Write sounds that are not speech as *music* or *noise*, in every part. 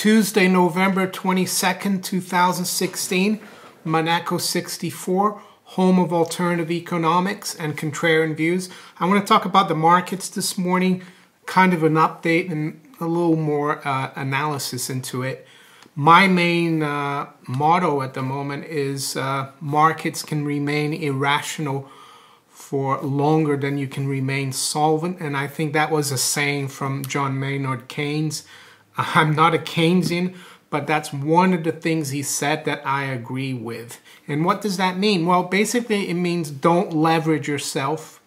Tuesday, November 22nd, 2016, Maneco 64, home of alternative economics and contrarian views. I want to talk about the markets this morning, kind of an update and a little more uh, analysis into it. My main uh, motto at the moment is uh, markets can remain irrational for longer than you can remain solvent. And I think that was a saying from John Maynard Keynes. *laughs* I'm not a Keynesian, but that's one of the things he said that I agree with. And what does that mean? Well, basically, it means don't leverage yourself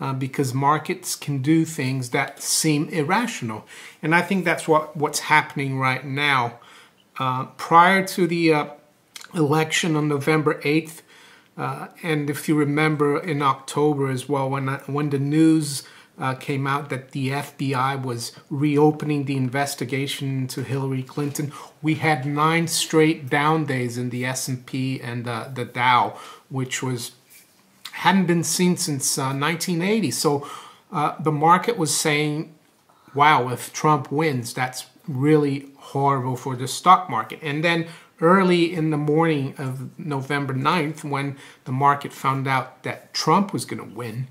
uh, because markets can do things that seem irrational. And I think that's what, what's happening right now. Uh, prior to the uh, election on November 8th, uh, and if you remember in October as well, when, I, when the news uh, came out that the FBI was reopening the investigation into Hillary Clinton. We had nine straight down days in the S&P and uh, the Dow, which was hadn't been seen since uh, 1980. So uh, the market was saying, "Wow, if Trump wins, that's really horrible for the stock market." And then early in the morning of November 9th, when the market found out that Trump was going to win,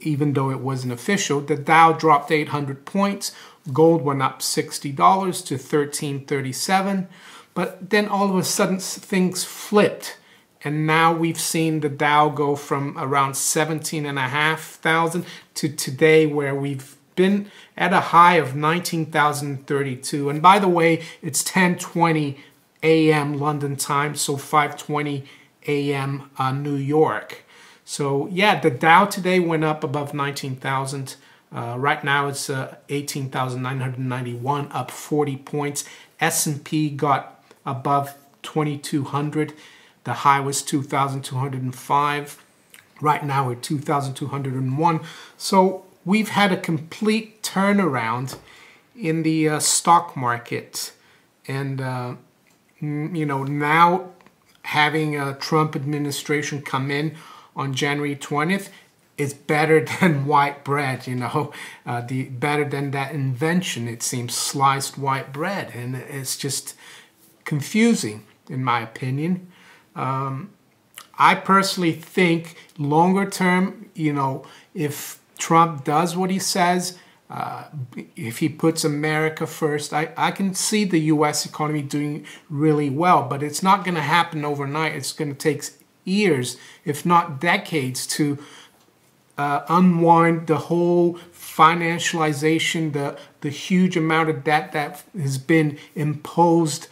even though it wasn't official. The Dow dropped 800 points. Gold went up $60 to 1337. But then all of a sudden things flipped. And now we've seen the Dow go from around 17,500 to today where we've been at a high of 19,032. And by the way, it's 10:20 a.m. London time, so 5:20 a.m. Uh, New York. So yeah, the Dow today went up above 19,000. Uh, right now it's uh, 18,991, up 40 points. S&P got above 2,200. The high was 2,205. Right now we're 2,201. So we've had a complete turnaround in the uh, stock market. And, uh, you know, now having a Trump administration come in on January 20th is better *laughs* than white bread, you know, uh, the better than that invention. It seems sliced white bread, and it's just confusing, in my opinion. Um, I personally think longer term, you know, if Trump does what he says, if he puts America first, I, I can see the U.S. economy doing really well, but it's not going to happen overnight. It's going to take years, if not decades, to uh, unwind the whole financialization, the, the huge amount of debt that has been imposed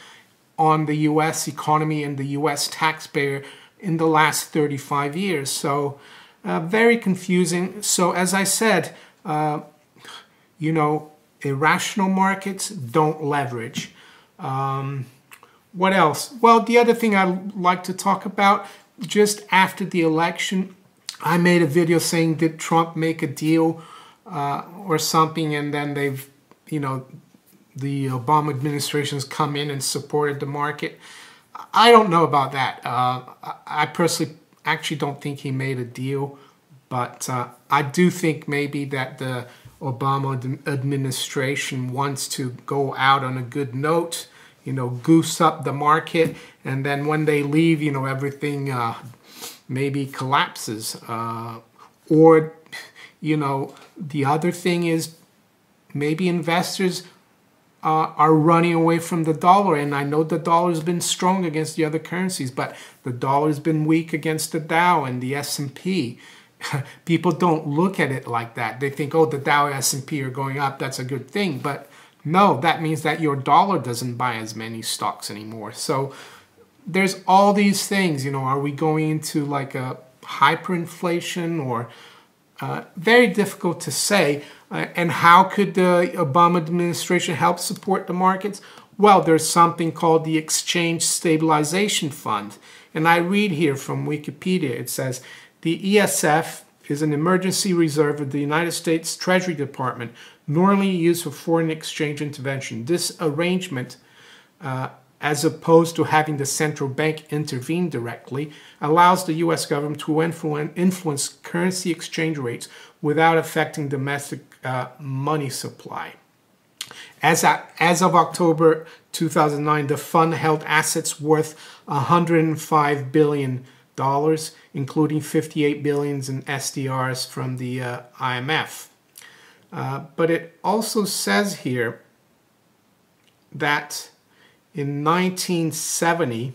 on the US economy and the US taxpayer in the last 35 years. So, uh, very confusing. So, as I said, uh, you know, irrational markets don't leverage. Um, what else? Well, the other thing I'd like to talk about just after the election, I made a video saying, did Trump make a deal uh, or something? And then they've, you know, the Obama administration's come in and supported the market. I don't know about that. Uh, I personally actually don't think he made a deal, but uh, I do think maybe that the Obama administration wants to go out on a good note you know, goose up the market, and then when they leave, you know, everything uh, maybe collapses. Uh, or, you know, the other thing is maybe investors uh, are running away from the dollar, and I know the dollar's been strong against the other currencies, but the dollar's been weak against the Dow and the S&P. *laughs* People don't look at it like that. They think, oh, the Dow S&P are going up. That's a good thing, but no, that means that your dollar doesn't buy as many stocks anymore. So there's all these things, you know, are we going into like a hyperinflation or uh, very difficult to say. Uh, and how could the Obama administration help support the markets? Well, there's something called the Exchange Stabilization Fund. And I read here from Wikipedia, it says the ESF is an emergency reserve of the United States Treasury Department, normally used for foreign exchange intervention. This arrangement, uh, as opposed to having the central bank intervene directly, allows the U.S. government to influence currency exchange rates without affecting domestic uh, money supply. as, as of October 2009, the fund held assets worth 105 billion dollars, including 58 billions in SDRs from the uh, IMF. Uh, but it also says here that in 1970,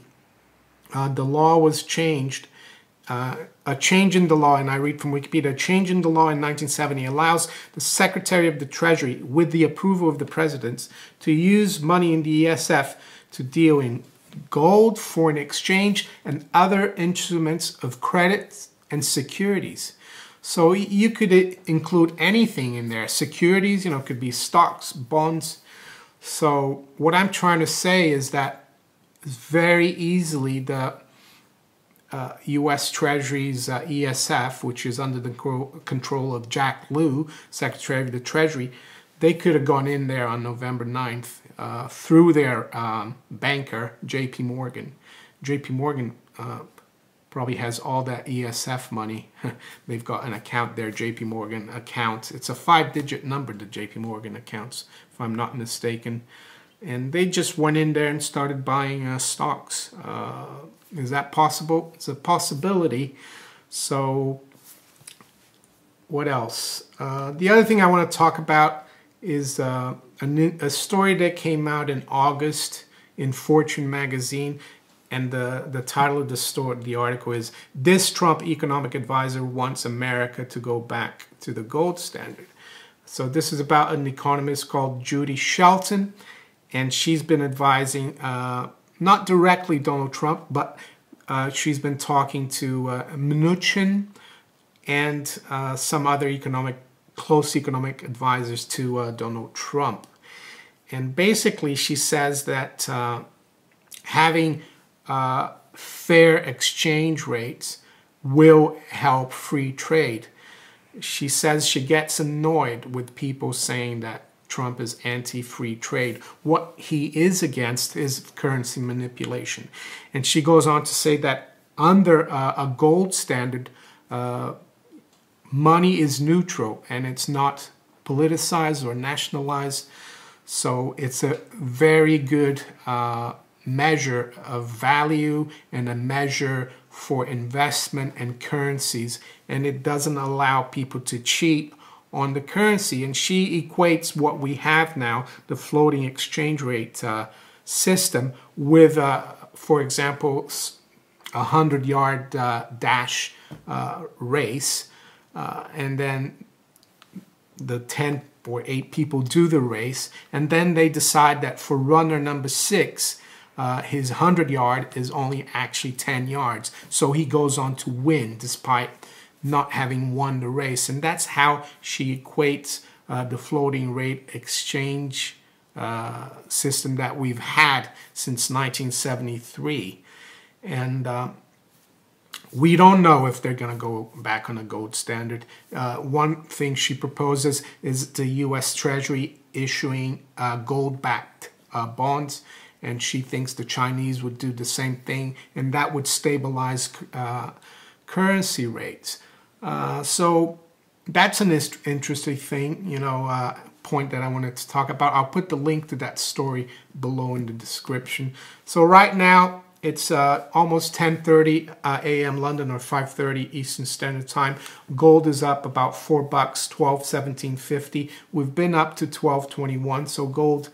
uh, the law was changed. Uh, a change in the law, and I read from Wikipedia, a change in the law in 1970 allows the Secretary of the Treasury, with the approval of the President, to use money in the ESF to deal in gold, foreign exchange, and other instruments of credit and securities. So you could include anything in there. Securities, you know, could be stocks, bonds. So what I'm trying to say is that very easily the uh, U.S. Treasury's uh, ESF, which is under the control of Jack Lew, Secretary of the Treasury, they could have gone in there on November 9th uh, through their um, banker, J.P. Morgan. J.P. Morgan uh, probably has all that ESF money. *laughs* They've got an account there, JP Morgan account. It's a five digit number, the JP Morgan accounts, if I'm not mistaken. And they just went in there and started buying uh, stocks. Uh, is that possible? It's a possibility. So, what else? Uh, the other thing I want to talk about is uh, a, a story that came out in August in Fortune magazine and the, the title of the story, the article is This Trump Economic Advisor Wants America to Go Back to the Gold Standard. So this is about an economist called Judy Shelton, and she's been advising uh, not directly Donald Trump, but uh, she's been talking to uh, Mnuchin and uh, some other economic, close economic advisors to uh, Donald Trump. And basically, she says that uh, having uh, fair exchange rates will help free trade. She says she gets annoyed with people saying that Trump is anti free trade. What he is against is currency manipulation. And she goes on to say that under uh, a gold standard, uh, money is neutral and it's not politicized or nationalized. So it's a very good uh, measure of value and a measure for investment and currencies. And it doesn't allow people to cheat on the currency. And she equates what we have now, the floating exchange rate uh, system, with, uh, for example, a 100 yard uh, dash uh, race. Uh, and then the 10 or 8 people do the race. And then they decide that for runner number six, uh, his 100 yard is only actually 10 yards. So he goes on to win despite not having won the race. And that's how she equates uh, the floating rate exchange uh, system that we've had since 1973. And uh, we don't know if they're going to go back on a gold standard. Uh, one thing she proposes is the U.S. Treasury issuing uh, gold backed uh, bonds and she thinks the Chinese would do the same thing, and that would stabilize uh, currency rates. Uh, so that's an interesting thing, you know, uh, point that I wanted to talk about. I'll put the link to that story below in the description. So right now it's uh, almost 10:30 uh, a.m. London or 5:30 Eastern Standard Time. Gold is up about four bucks, 12.17.50. We've been up to 12.21, so gold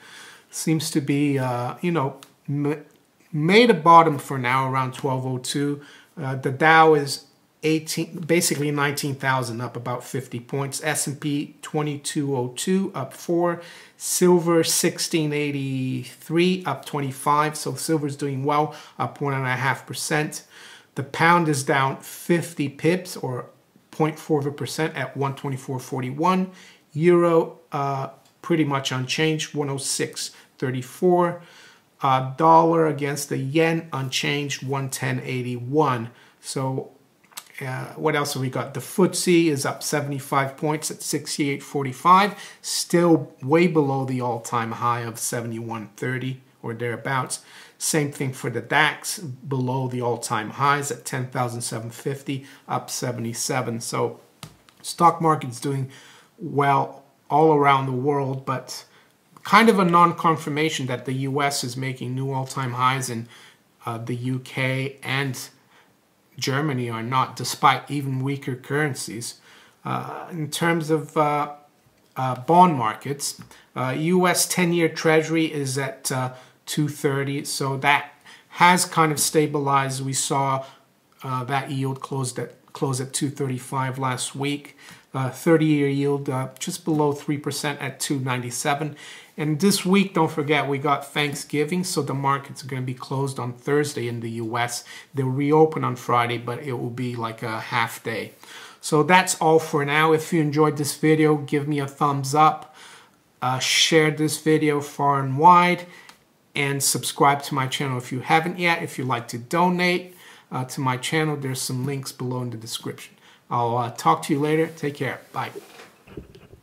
seems to be, uh, you know, made a bottom for now around 1202. Uh, the Dow is 18, basically 19,000 up about 50 points. S&P 2202 up 4. Silver 1683 up 25. So silver's doing well, up 1.5%. The pound is down 50 pips or 0.4% at 124.41. Euro uh, pretty much unchanged, 106.34. Uh, dollar against the yen unchanged, 110.81. So uh, what else have we got? The FTSE is up 75 points at 68.45, still way below the all-time high of 71.30 or thereabouts. Same thing for the DAX, below the all-time highs at 10,750, up 77. So stock market's doing well all around the world, but kind of a non-confirmation that the U.S. is making new all-time highs and uh, the U.K. and Germany are not, despite even weaker currencies. Uh, in terms of uh, uh bond markets, U.S. 10-year Treasury is at uh, 230, so that has kind of stabilized. We saw uh, that yield closed at closed at 235 last week. 30-year yield just below 3% at 297. And this week, don't forget, we got Thanksgiving, so the markets are going to be closed on Thursday in the US. They'll reopen on Friday, but it will be like a half day. So that's all for now. If you enjoyed this video, give me a thumbs up, uh, share this video far and wide, and subscribe to my channel if you haven't yet. If you'd like to donate uh, to my channel, there's some links below in the description. I'll uh, talk to you later. Take care. Bye.